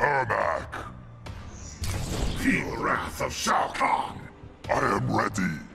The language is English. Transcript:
Ermac! Feel the wrath of Shao Kahn! I am ready.